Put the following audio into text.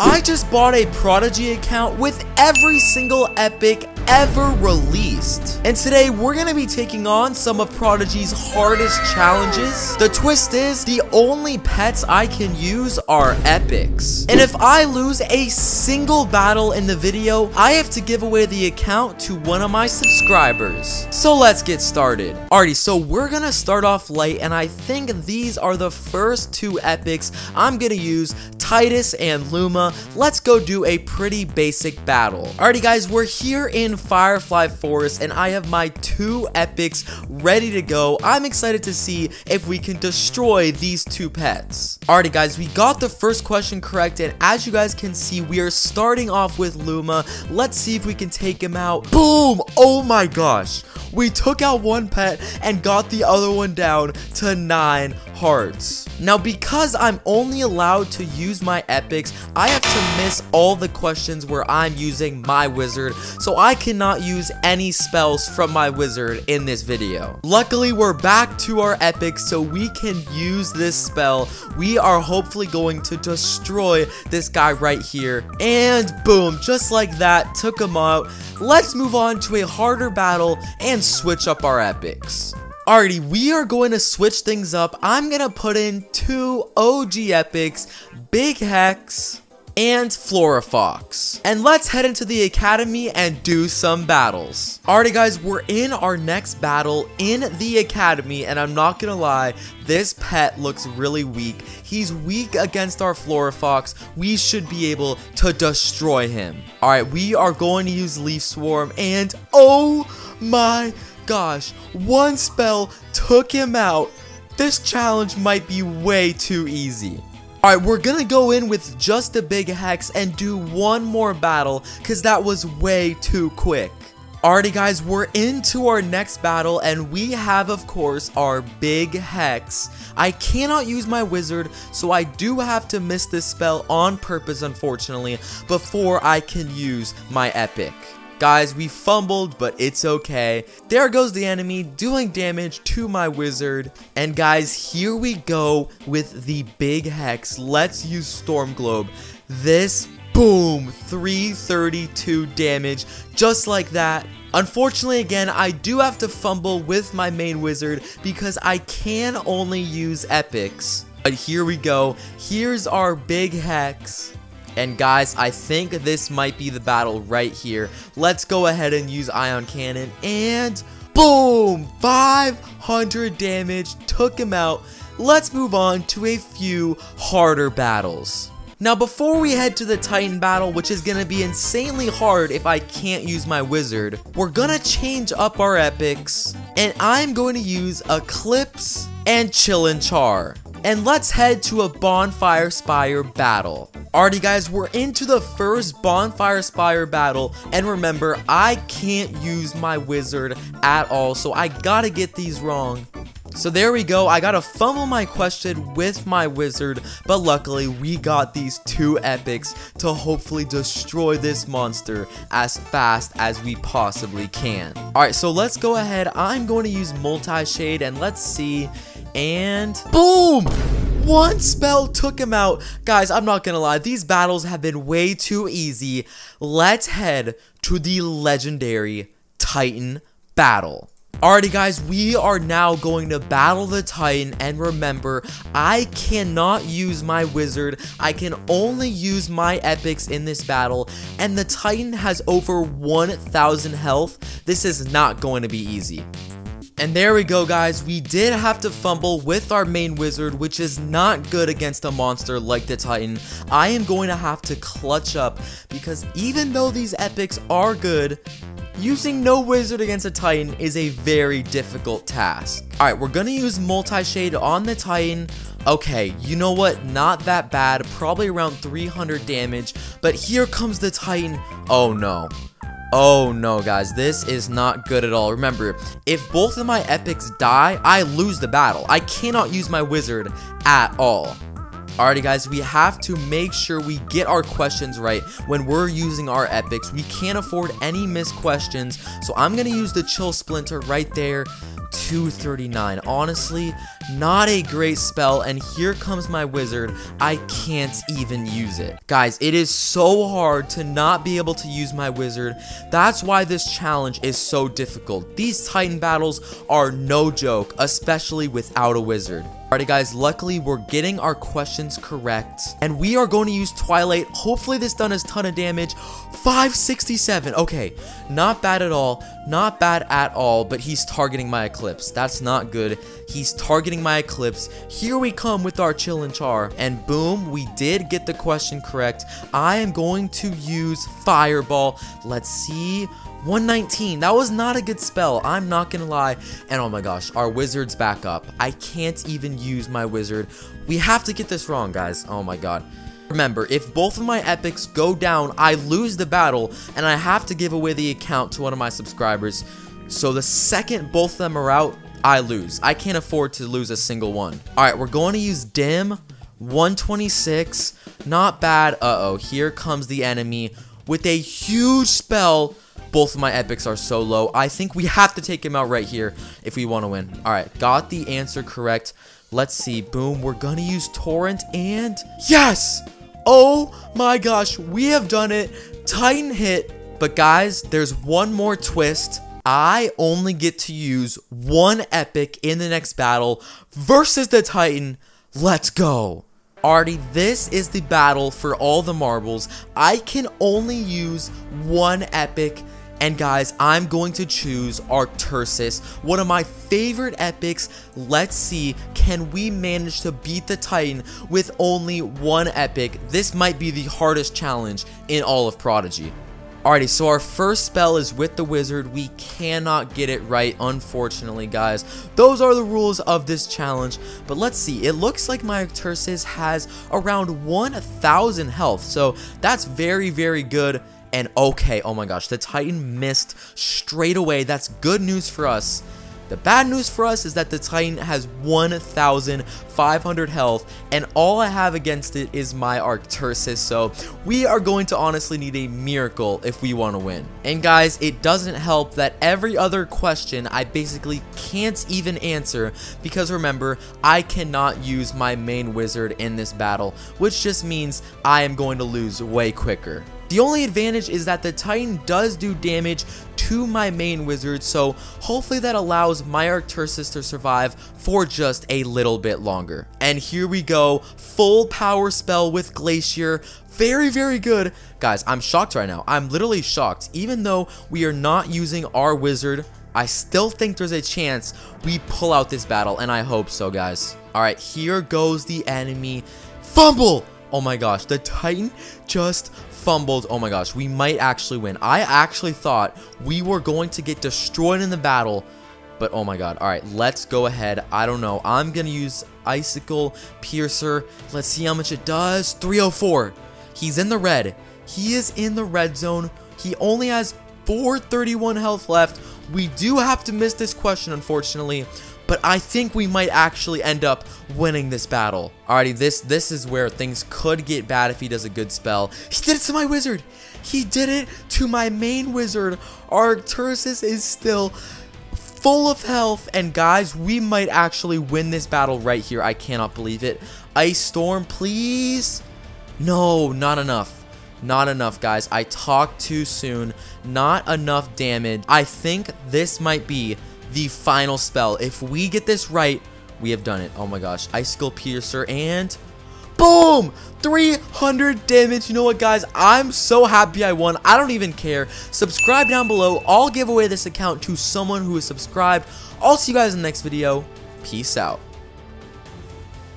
I just bought a Prodigy account with every single epic ever released. And today we're going to be taking on some of Prodigy's hardest challenges. The twist is the only pets I can use are epics. And if I lose a single battle in the video, I have to give away the account to one of my subscribers. So let's get started. Alrighty, so we're going to start off light and I think these are the first two epics I'm going to use, Titus and Luma let's go do a pretty basic battle. Alrighty guys, we're here in Firefly Forest and I have my two epics ready to go. I'm excited to see if we can destroy these two pets. Alrighty guys, we got the first question correct and as you guys can see, we are starting off with Luma. Let's see if we can take him out. Boom! Oh my gosh. We took out one pet and got the other one down to 9 Now, because I'm only allowed to use my epics, I have to miss all the questions where I'm using my wizard, so I cannot use any spells from my wizard in this video. Luckily, we're back to our epics, so we can use this spell. We are hopefully going to destroy this guy right here. And boom, just like that, took him out. Let's move on to a harder battle and switch up our epics. Alrighty, we are going to switch things up. I'm going to put in two OG epics, Big Hex and Flora Fox. And let's head into the academy and do some battles. Alrighty guys, we're in our next battle in the academy and I'm not gonna lie, this pet looks really weak. He's weak against our Flora Fox. We should be able to destroy him. Alright, we are going to use Leaf Swarm and oh my gosh, one spell took him out. This challenge might be way too easy. Alright, we're gonna go in with just a big hex and do one more battle because that was way too quick. Alrighty guys, we're into our next battle and we have of course our big hex. I cannot use my wizard so I do have to miss this spell on purpose unfortunately before I can use my epic. Guys, we fumbled, but it's okay. There goes the enemy doing damage to my wizard. And guys, here we go with the big hex. Let's use Storm Globe. This, boom, 332 damage, just like that. Unfortunately, again, I do have to fumble with my main wizard because I can only use epics. But here we go. Here's our big hex. And guys, I think this might be the battle right here. Let's go ahead and use Ion Cannon. And boom! 500 damage. Took him out. Let's move on to a few harder battles. Now before we head to the Titan battle, which is going to be insanely hard if I can't use my wizard, we're going to change up our epics, and I'm going to use Eclipse and Chill and Char and let's head to a Bonfire Spire battle. Alrighty guys, we're into the first Bonfire Spire battle, and remember, I can't use my wizard at all, so I gotta get these wrong. So there we go, I gotta fumble my question with my wizard, but luckily we got these two epics to hopefully destroy this monster as fast as we possibly can. Alright, so let's go ahead, I'm going to use multi-shade and let's see and boom! One spell took him out. Guys, I'm not gonna lie, these battles have been way too easy. Let's head to the legendary Titan battle. Alrighty guys, we are now going to battle the Titan, and remember, I cannot use my Wizard, I can only use my Epics in this battle, and the Titan has over 1,000 health, this is not going to be easy. And there we go guys, we did have to fumble with our main wizard, which is not good against a monster like the Titan. I am going to have to clutch up, because even though these epics are good, Using no wizard against a titan is a very difficult task. Alright, we're gonna use multi-shade on the titan. Okay, you know what? Not that bad, probably around 300 damage, but here comes the titan. Oh no. Oh no, guys, this is not good at all. Remember, if both of my epics die, I lose the battle. I cannot use my wizard at all. Alrighty guys, we have to make sure we get our questions right when we're using our epics. We can't afford any missed questions, so I'm going to use the Chill Splinter right there 239. Honestly, not a great spell, and here comes my wizard. I can't even use it. Guys, it is so hard to not be able to use my wizard. That's why this challenge is so difficult. These Titan battles are no joke, especially without a wizard. Alrighty guys, luckily we're getting our questions correct. And we are going to use Twilight. Hopefully this done a ton of damage. 567. Okay, not bad at all. Not bad at all, but he's targeting my Eclipse. That's not good. He's targeting my Eclipse. Here we come with our Chill and Char. And boom, we did get the question correct. I am going to use Fireball. Let's see 119. That was not a good spell. I'm not to lie. And oh my gosh, our wizard's back up. I can't even use my wizard. We have to get this wrong, guys. Oh my god. Remember, if both of my epics go down, I lose the battle, and I have to give away the account to one of my subscribers. So the second both of them are out, I lose. I can't afford to lose a single one. Alright, we're going to use Dim, 126. Not bad. Uh-oh, here comes the enemy with a huge spell both of my epics are so low. I think we have to take him out right here if we want to win. All right, got the answer correct. Let's see. Boom. We're going to use Torrent and yes! Oh my gosh, we have done it. Titan hit. But guys, there's one more twist. I only get to use one epic in the next battle versus the Titan. Let's go. Alrighty, this is the battle for all the marbles. I can only use one epic and guys, I'm going to choose Arcturus, one of my favorite epics. Let's see, can we manage to beat the Titan with only one epic? This might be the hardest challenge in all of Prodigy. Alrighty, so our first spell is with the wizard. We cannot get it right, unfortunately, guys. Those are the rules of this challenge. But let's see. It looks like my Arcturus has around 1,000 health. So that's very, very good. And okay, oh my gosh, the Titan missed straight away. That's good news for us. The bad news for us is that the Titan has 1,500 health, and all I have against it is my Arcturus, so we are going to honestly need a miracle if we want to win. And guys, it doesn't help that every other question I basically can't even answer, because remember, I cannot use my main wizard in this battle, which just means I am going to lose way quicker. The only advantage is that the Titan does do damage to my main wizard, so hopefully that allows my Arcturus to survive for just a little bit longer. And here we go, full power spell with Glacier, very, very good. Guys, I'm shocked right now. I'm literally shocked. Even though we are not using our wizard, I still think there's a chance we pull out this battle, and I hope so, guys. All right, here goes the enemy. Fumble! Oh my gosh, the Titan just fumbled. Oh my gosh, we might actually win. I actually thought we were going to get destroyed in the battle, but oh my god. All right, let's go ahead. I don't know. I'm going to use Icicle Piercer. Let's see how much it does. 304. He's in the red. He is in the red zone. He only has 431 health left. We do have to miss this question, unfortunately but I think we might actually end up winning this battle. Alrighty, this this is where things could get bad if he does a good spell. He did it to my wizard. He did it to my main wizard. Arcturus is still full of health. And guys, we might actually win this battle right here. I cannot believe it. Ice Storm, please. No, not enough. Not enough, guys. I talked too soon. Not enough damage. I think this might be the final spell. If we get this right, we have done it. Oh my gosh. Ice Icicle Piercer and... Boom! 300 damage. You know what, guys? I'm so happy I won. I don't even care. Subscribe down below. I'll give away this account to someone who is subscribed. I'll see you guys in the next video. Peace out.